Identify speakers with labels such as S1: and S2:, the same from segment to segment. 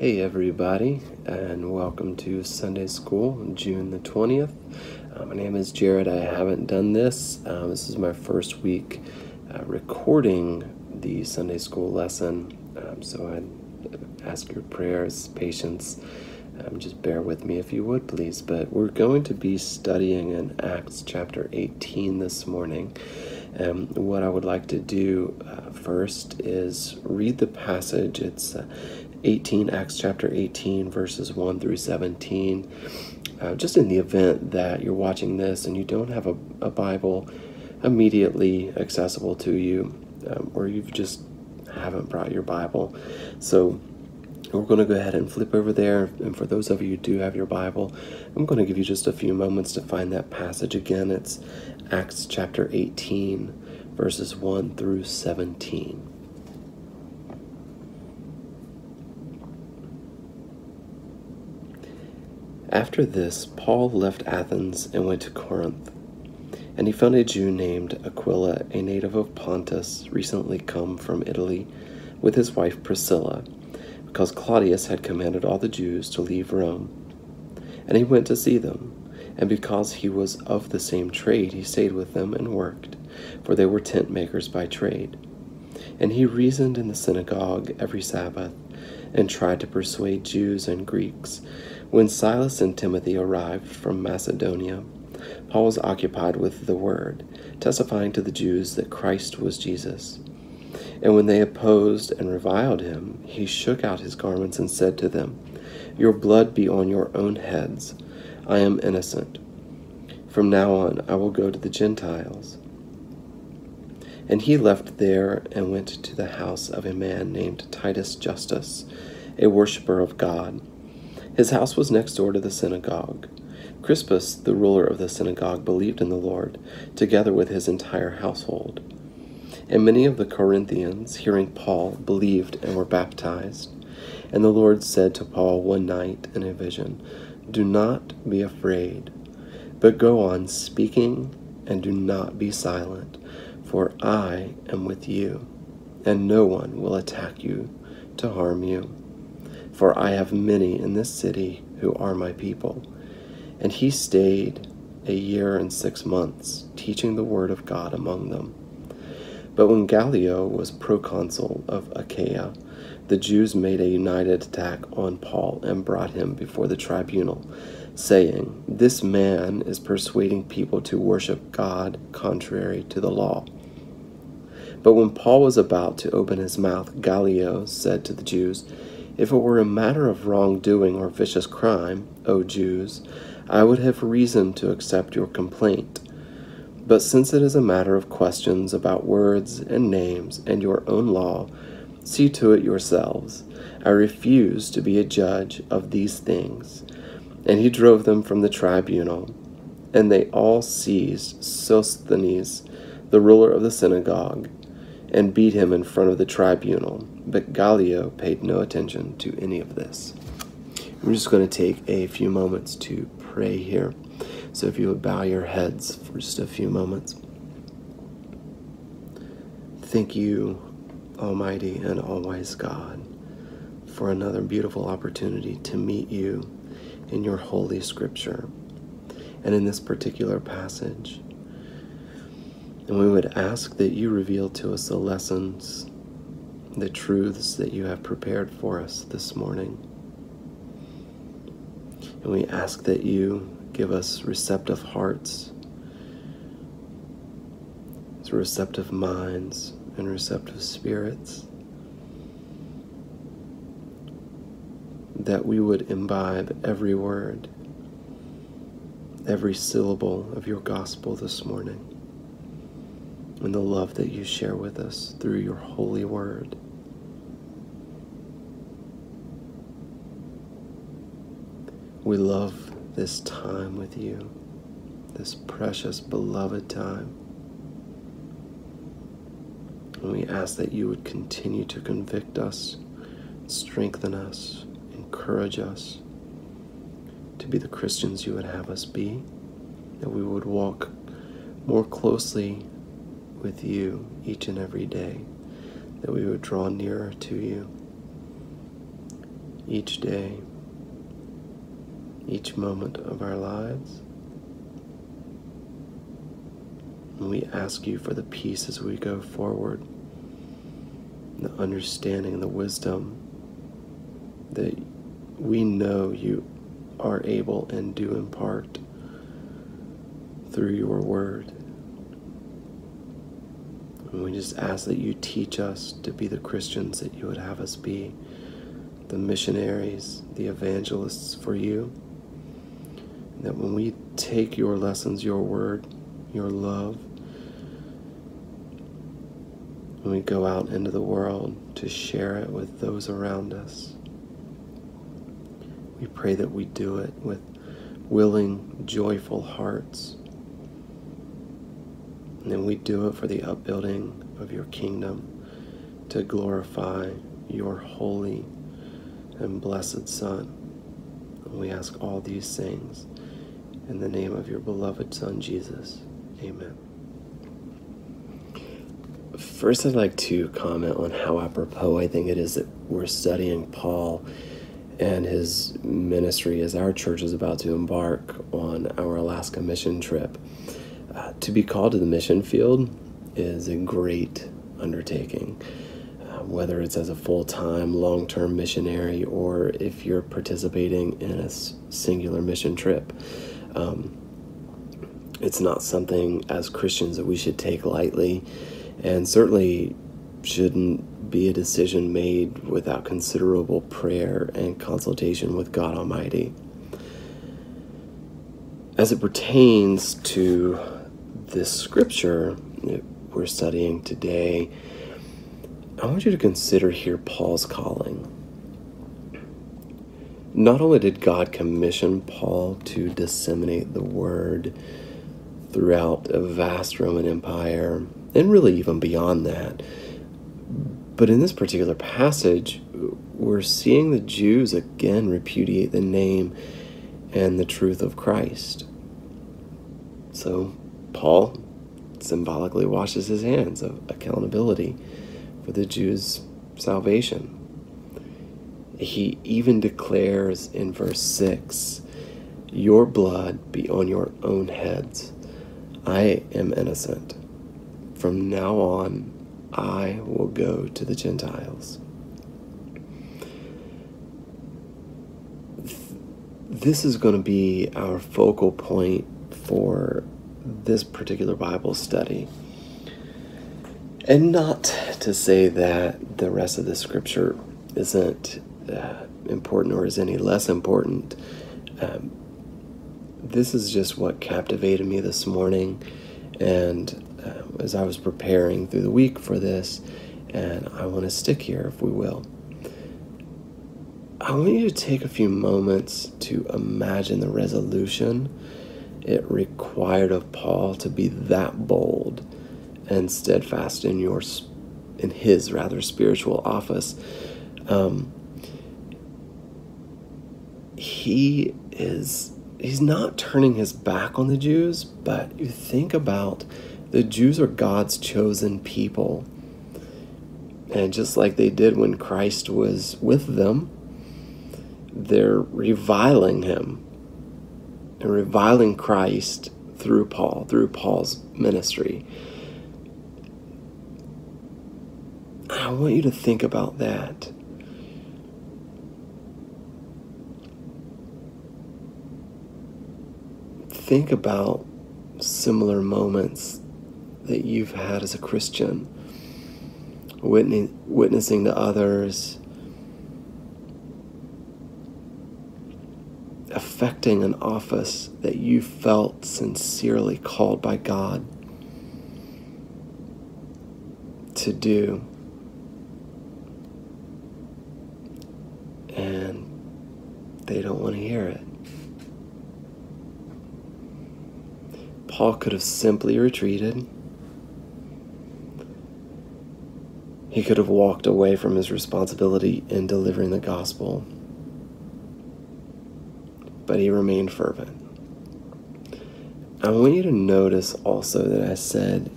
S1: Hey, everybody, and welcome to Sunday School, June the 20th. Uh, my name is Jared. I haven't done this. Uh, this is my first week uh, recording the Sunday School lesson, um, so I ask your prayers, patience. Um, just bear with me if you would, please. But we're going to be studying in Acts chapter 18 this morning. Um, what I would like to do uh, first is read the passage. It's uh, 18, Acts chapter 18, verses 1 through 17. Uh, just in the event that you're watching this and you don't have a, a Bible immediately accessible to you, um, or you've just haven't brought your Bible. So we're going to go ahead and flip over there. And for those of you who do have your Bible, I'm going to give you just a few moments to find that passage again. It's Acts chapter 18, verses 1 through 17. After this, Paul left Athens and went to Corinth. And he found a Jew named Aquila, a native of Pontus, recently come from Italy, with his wife Priscilla, because Claudius had commanded all the Jews to leave Rome. And he went to see them, and because he was of the same trade, he stayed with them and worked, for they were tent makers by trade. And he reasoned in the synagogue every Sabbath, and tried to persuade Jews and Greeks. When Silas and Timothy arrived from Macedonia, Paul was occupied with the word, testifying to the Jews that Christ was Jesus. And when they opposed and reviled him, he shook out his garments and said to them, Your blood be on your own heads. I am innocent. From now on I will go to the Gentiles. And he left there and went to the house of a man named Titus Justus, a worshipper of God his house was next door to the synagogue. Crispus, the ruler of the synagogue, believed in the Lord, together with his entire household. And many of the Corinthians, hearing Paul, believed and were baptized. And the Lord said to Paul one night in a vision, Do not be afraid, but go on speaking and do not be silent, for I am with you, and no one will attack you to harm you for I have many in this city who are my people. And he stayed a year and six months, teaching the word of God among them. But when Gallio was proconsul of Achaia, the Jews made a united attack on Paul and brought him before the tribunal, saying, This man is persuading people to worship God contrary to the law. But when Paul was about to open his mouth, Gallio said to the Jews, if it were a matter of wrongdoing or vicious crime, O Jews, I would have reason to accept your complaint. But since it is a matter of questions about words and names and your own law, see to it yourselves. I refuse to be a judge of these things. And he drove them from the tribunal. And they all seized Sosthenes, the ruler of the synagogue, and beat him in front of the tribunal. But Gallio paid no attention to any of this. I'm just going to take a few moments to pray here. So if you would bow your heads for just a few moments. Thank you, Almighty and Alwise God, for another beautiful opportunity to meet you in your holy scripture and in this particular passage. And we would ask that you reveal to us the lessons, the truths that you have prepared for us this morning. And we ask that you give us receptive hearts, receptive minds, and receptive spirits. That we would imbibe every word, every syllable of your gospel this morning and the love that you share with us through your holy word. We love this time with you, this precious, beloved time. And we ask that you would continue to convict us, strengthen us, encourage us to be the Christians you would have us be, that we would walk more closely with you each and every day, that we would draw nearer to you. each day, each moment of our lives. And we ask you for the peace as we go forward, the understanding and the wisdom that we know you are able and do impart through your word. And we just ask that you teach us to be the Christians that you would have us be, the missionaries, the evangelists for you. And that when we take your lessons, your word, your love, when we go out into the world to share it with those around us, we pray that we do it with willing, joyful hearts and then we do it for the upbuilding of your kingdom to glorify your holy and blessed Son. And we ask all these things in the name of your beloved Son, Jesus. Amen. First, I'd like to comment on how apropos I think it is that we're studying Paul and his ministry as our church is about to embark on our Alaska mission trip. To be called to the mission field is a great undertaking. Uh, whether it's as a full time, long term missionary, or if you're participating in a singular mission trip. Um, it's not something as Christians that we should take lightly, and certainly shouldn't be a decision made without considerable prayer and consultation with God Almighty. As it pertains to this scripture that we're studying today, I want you to consider here Paul's calling. Not only did God commission Paul to disseminate the word throughout a vast Roman Empire, and really even beyond that, but in this particular passage, we're seeing the Jews again repudiate the name and the truth of Christ. So Paul symbolically washes his hands of accountability for the Jews' salvation. He even declares in verse 6 Your blood be on your own heads. I am innocent. From now on, I will go to the Gentiles. This is going to be our focal point for this particular Bible study. And not to say that the rest of the scripture isn't uh, important or is any less important. Um, this is just what captivated me this morning. And uh, as I was preparing through the week for this, and I want to stick here, if we will. I want you to take a few moments to imagine the resolution it required of Paul to be that bold and steadfast in your in his rather spiritual office. Um, he is he's not turning his back on the Jews, but you think about the Jews are God's chosen people. And just like they did when Christ was with them, they're reviling him and reviling Christ through Paul, through Paul's ministry. I want you to think about that. Think about similar moments that you've had as a Christian, witnessing to others affecting an office that you felt sincerely called by God to do. And they don't want to hear it. Paul could have simply retreated. He could have walked away from his responsibility in delivering the gospel but he remained fervent. I want you to notice also that I said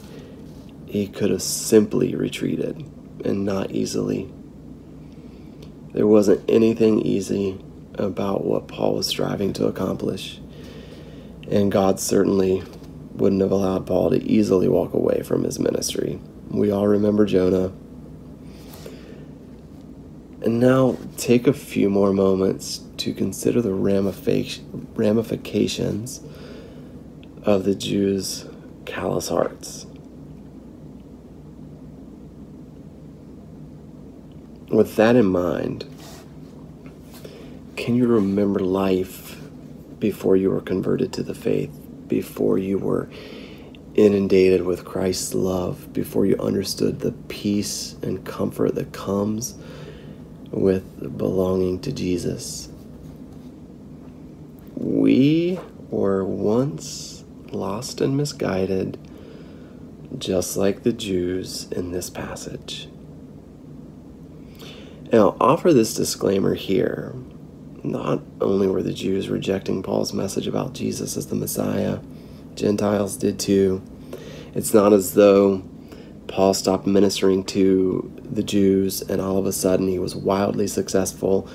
S1: he could have simply retreated and not easily. There wasn't anything easy about what Paul was striving to accomplish. And God certainly wouldn't have allowed Paul to easily walk away from his ministry. We all remember Jonah. And now take a few more moments to consider the ramifications of the Jews' callous hearts. With that in mind, can you remember life before you were converted to the faith, before you were inundated with Christ's love, before you understood the peace and comfort that comes with belonging to Jesus? We were once lost and misguided, just like the Jews in this passage. Now, I'll offer this disclaimer here. Not only were the Jews rejecting Paul's message about Jesus as the Messiah, Gentiles did too. It's not as though Paul stopped ministering to the Jews and all of a sudden he was wildly successful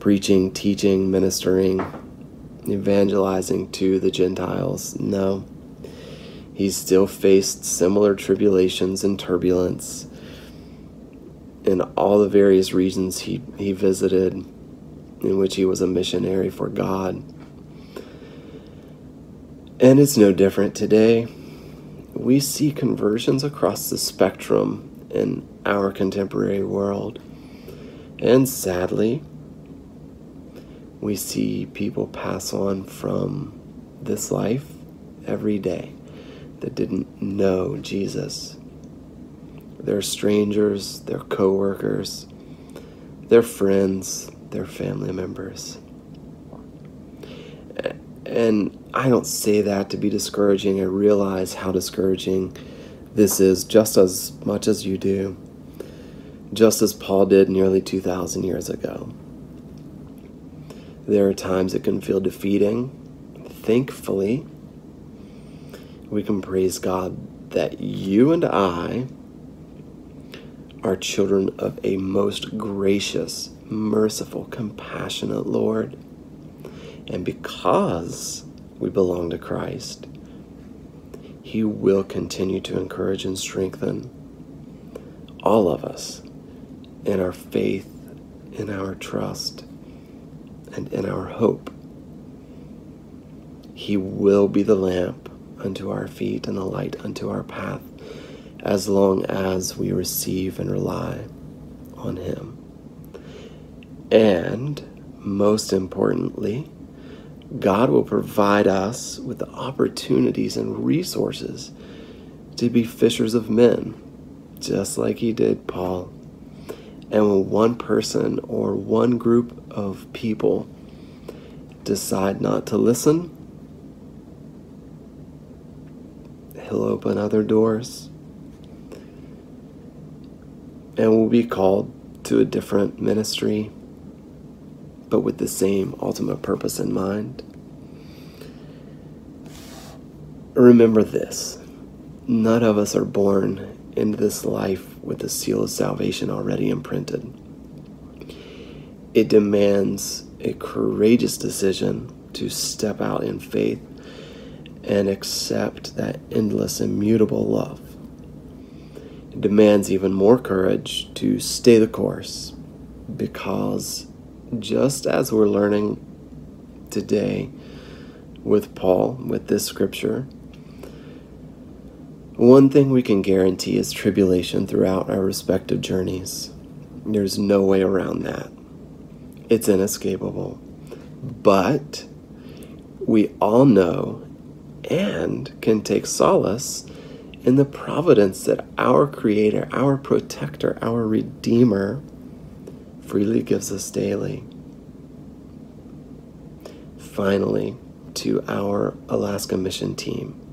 S1: preaching, teaching, ministering, evangelizing to the Gentiles. No. He still faced similar tribulations and turbulence in all the various regions he, he visited in which he was a missionary for God. And it's no different today. We see conversions across the spectrum in our contemporary world. And sadly, we see people pass on from this life every day that didn't know Jesus They're strangers, their coworkers, they're friends, they're family members. And I don't say that to be discouraging. I realize how discouraging this is just as much as you do, just as Paul did nearly 2,000 years ago. There are times it can feel defeating. Thankfully, we can praise God that you and I are children of a most gracious, merciful, compassionate Lord. And because we belong to Christ, He will continue to encourage and strengthen all of us in our faith, in our trust, and in our hope. He will be the lamp unto our feet and the light unto our path as long as we receive and rely on Him. And most importantly, God will provide us with the opportunities and resources to be fishers of men, just like He did Paul. And when one person or one group of people decide not to listen, He'll open other doors and we'll be called to a different ministry, but with the same ultimate purpose in mind. Remember this none of us are born into this life with the seal of salvation already imprinted. It demands a courageous decision to step out in faith and accept that endless, immutable love it demands even more courage to stay the course because just as we're learning today with Paul, with this scripture, one thing we can guarantee is tribulation throughout our respective journeys. There's no way around that. It's inescapable. But we all know and can take solace in the providence that our Creator, our Protector, our Redeemer freely gives us daily. Finally, to our Alaska mission team,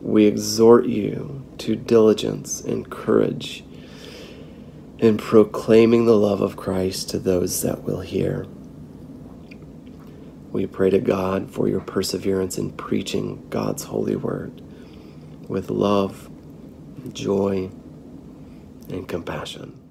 S1: we exhort you to diligence and courage in proclaiming the love of Christ to those that will hear. We pray to God for your perseverance in preaching God's holy word with love, joy, and compassion.